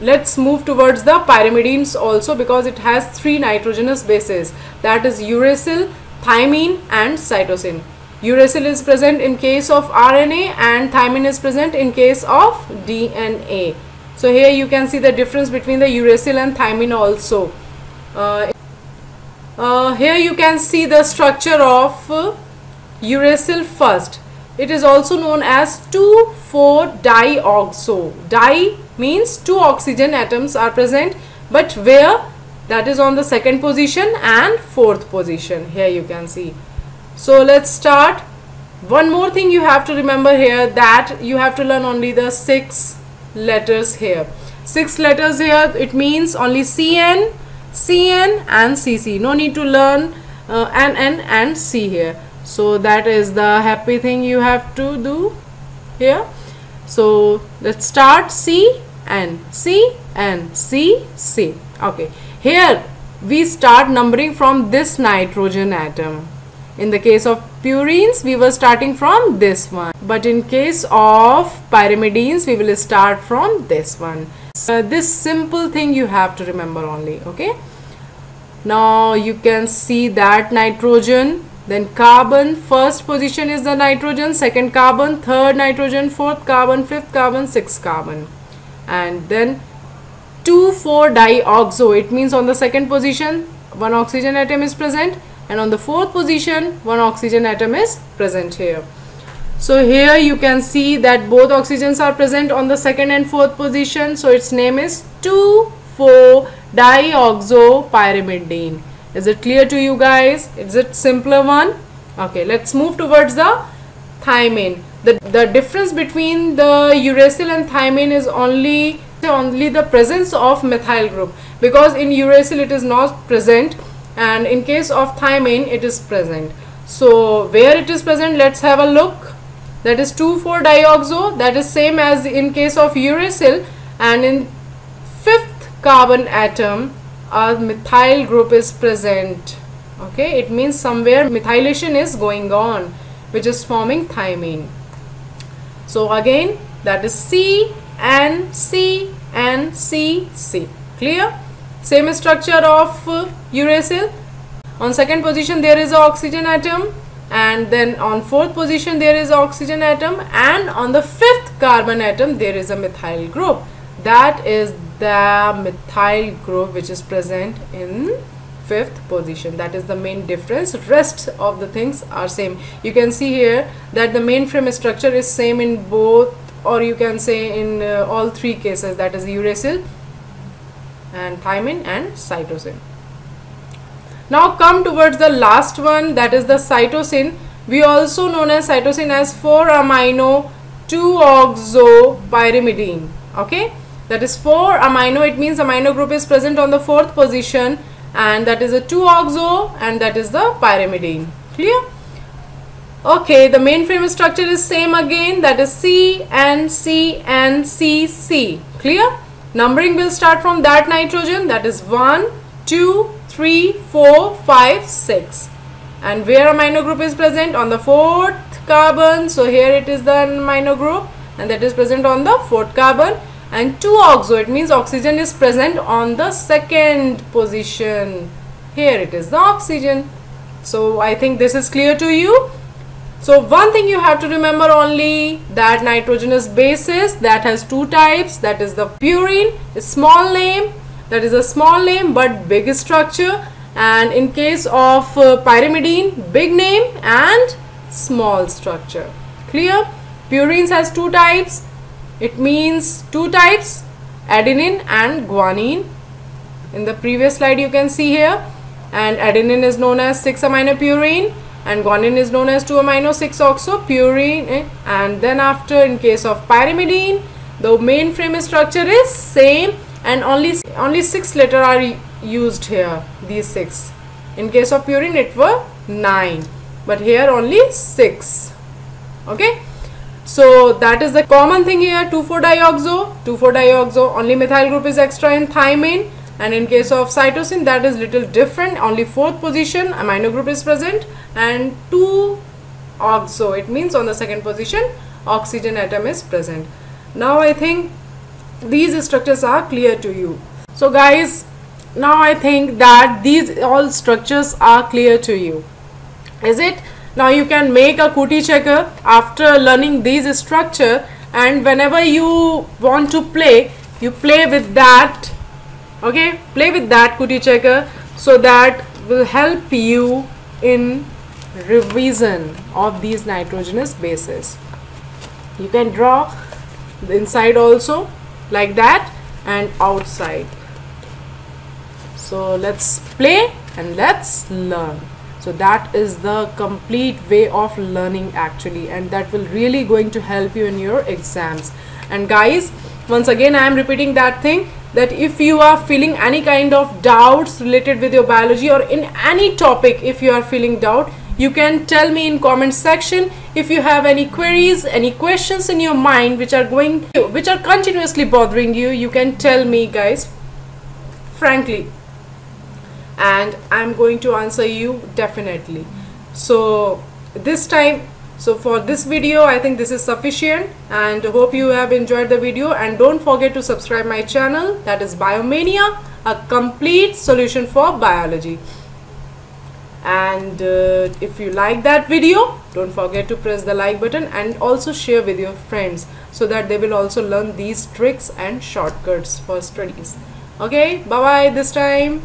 let's move towards the pyrimidines also because it has three nitrogenous bases. That is uracil thymine and cytosine. Uracil is present in case of RNA and thymine is present in case of DNA so here you can see the difference between the uracil and thymine also. Uh, uh, here you can see the structure of uh, uracil first. It is also known as 2,4-dioxo. Di means two oxygen atoms are present but where that is on the second position and fourth position here you can see. So let's start. One more thing you have to remember here that you have to learn only the six letters here. Six letters here it means only CN, CN and CC. No need to learn uh, N, N and C here so that is the happy thing you have to do here so let's start C and C and C C. Okay. Here we start numbering from this nitrogen atom. In the case of purines we were starting from this one. But in case of pyrimidines we will start from this one. Uh, this simple thing you have to remember only okay? Now you can see that nitrogen then carbon, first position is the nitrogen, second carbon, third nitrogen, fourth carbon, fifth carbon, sixth carbon. And then 2,4-dioxo, it means on the second position, one oxygen atom is present. And on the fourth position, one oxygen atom is present here. So here you can see that both oxygens are present on the second and fourth position. So its name is 2,4-dioxopyrimidine is it clear to you guys? Is it simpler one? Okay let's move towards the thymine the the difference between the uracil and thymine is only only the presence of methyl group. Because in uracil it is not present and in case of thymine it is present. So where it is present let's have a look. That is 2,4-dioxo that is same as in case of uracil and in fifth carbon atom a methyl group is present. Okay it means somewhere methylation is going on which is forming thymine so again that is C and C and C C. Clear? Same structure of uh, uracil on second position there is a oxygen atom. And then on fourth position there is oxygen atom. And on the fifth carbon atom there is a methyl group. That is the methyl group which is present in fifth position. That is the main difference. Rest of the things are same. You can see here that the mainframe structure is same in both or you can say in uh, all three cases. That is uracil and thymine and cytosine. Now come towards the last one. That is the cytosine. We also known as cytosine as 4 amino 2 oxo pyrimidine okay? That is 4 amino. It means amino group is present on the fourth position and that is a 2 oxo and that is the pyrimidine. Clear? Okay the mainframe structure is same again. That is C and C and C C. Clear? Numbering will start from that nitrogen. That is 1 2 3 4 5 6 and where amino group is present? On the fourth carbon. So here it is the amino group. And that is present on the fourth carbon and 2 oxo it means oxygen is present on the second position. Here it is the oxygen. So I think this is clear to you. So one thing you have to remember only that nitrogenous bases that has two types that is the purine small name that is a small name but big structure and in case of uh, pyrimidine big name and small structure. Clear? Purines has two types it means two types adenine and guanine. In the previous slide you can see here and adenine is known as 6 amino purine and guanine is known as 2 amino 6 oxo purine eh? and then after in case of pyrimidine the main frame structure is same and only only six letter are used here these six. In case of purine it were nine but here only six. Okay so that is the common thing here 2,4-dioxo, 2,4-dioxo only methyl group is extra in thymine. And in case of cytosine that is little different. Only fourth position amino group is present. And 2-oxo it means on the second position oxygen atom is present. Now I think these structures are clear to you. So guys now I think that these all structures are clear to you. Is it now you can make a Kuti checker after learning these structure and whenever you want to play you play with that okay? Play with that Kuti checker so that will help you in revision of these nitrogenous bases. You can draw the inside also like that and outside. So let's play and let's learn so that is the complete way of learning actually and that will really going to help you in your exams. And guys once again i am repeating that thing that if you are feeling any kind of doubts related with your biology or in any topic if you are feeling doubt you can tell me in comment section. If you have any queries any questions in your mind which are going which are continuously bothering you you can tell me guys frankly and I'm going to answer you definitely. So this time so for this video I think this is sufficient and hope you have enjoyed the video. And don't forget to subscribe my channel. That is Biomania a complete solution for biology. And uh, if you like that video don't forget to press the like button and also share with your friends so that they will also learn these tricks and shortcuts for studies. Okay bye bye this time